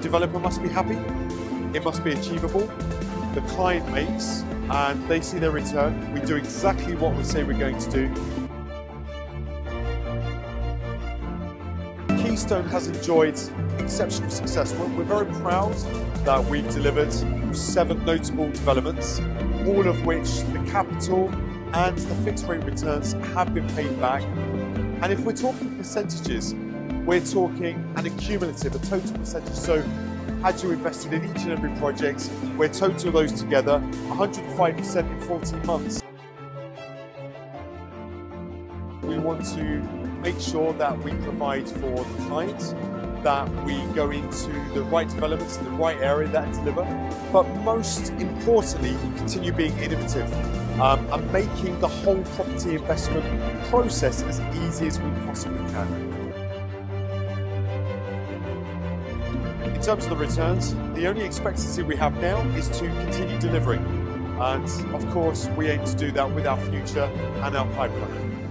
developer must be happy, it must be achievable, the client makes, and they see their return. We do exactly what we say we're going to do. Keystone has enjoyed exceptional success. We're, we're very proud that we've delivered seven notable developments, all of which the capital and the fixed rate returns have been paid back. And if we're talking percentages, we're talking an accumulative, a total percentage. So had you invested in each and every project, where total those together, 105% in 14 months. We want to make sure that we provide for the client, that we go into the right developments in the right area that deliver, but most importantly, continue being innovative um, and making the whole property investment process as easy as we possibly can. In terms of the returns, the only expectancy we have now is to continue delivering. And of course, we aim to do that with our future and our pipeline.